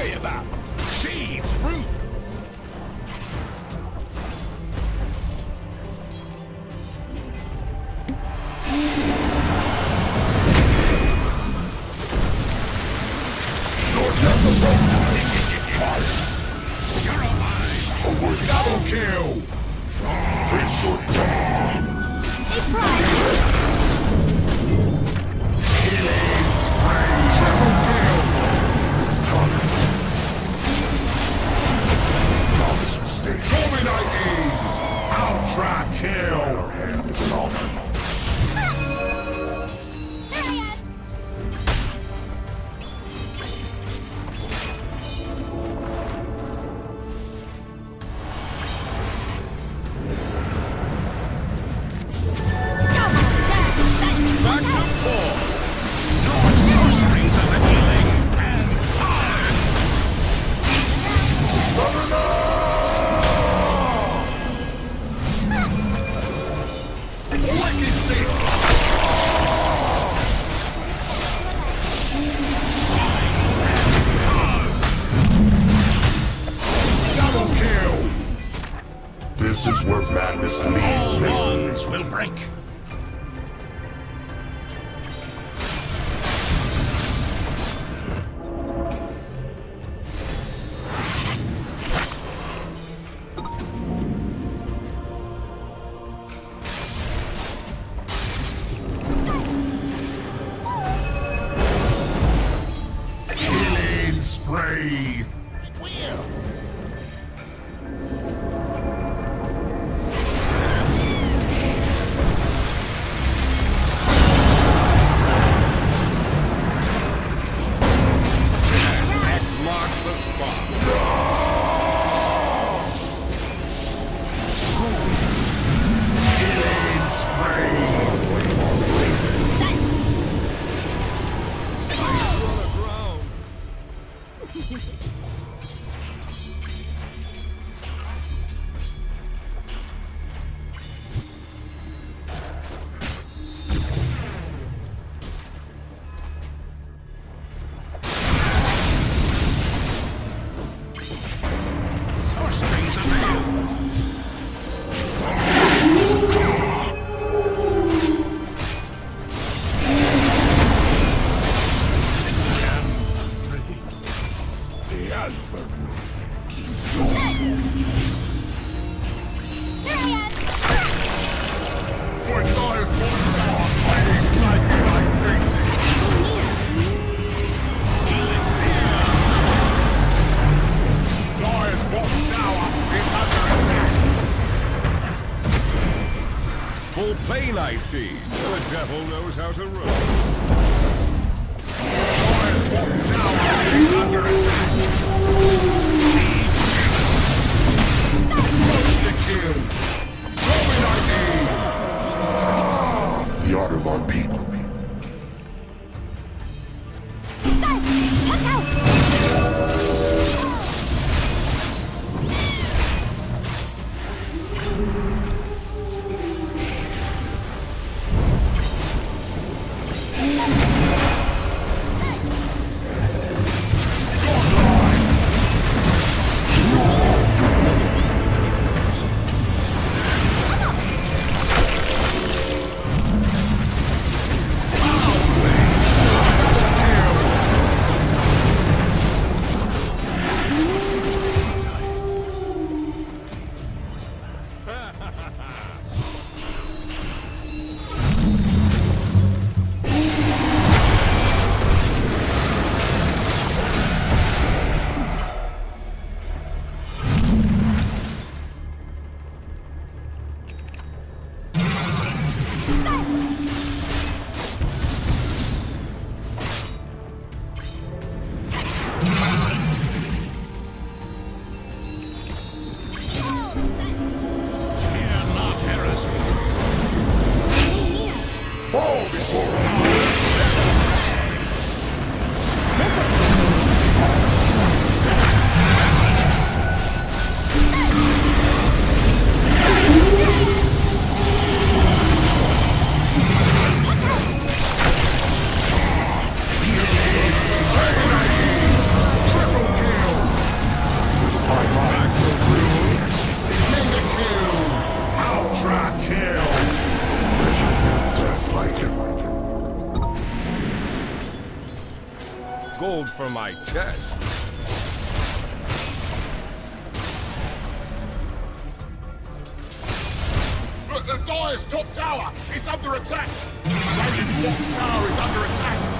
worry about. chest. Look, the Dire's top tower is under attack! Dragon's Walk Tower is under attack!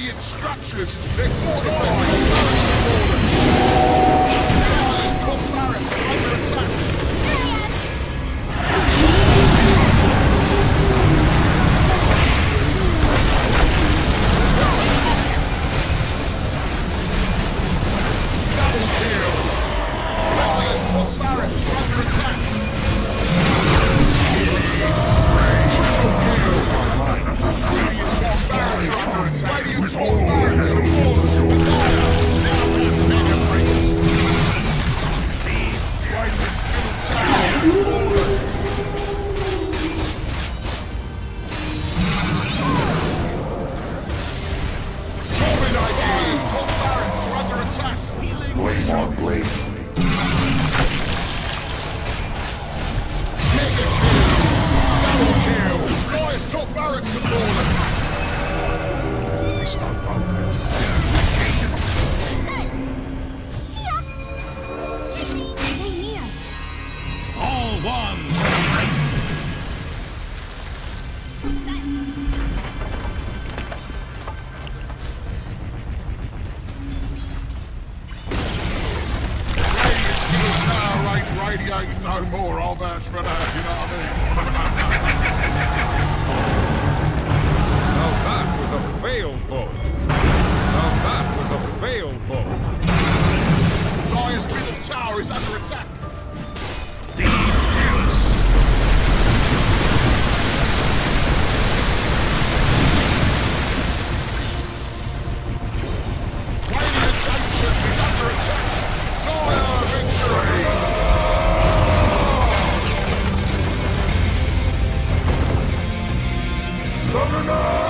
resilient structures. They're fortified. under attack. Under attack. Victory. Governor!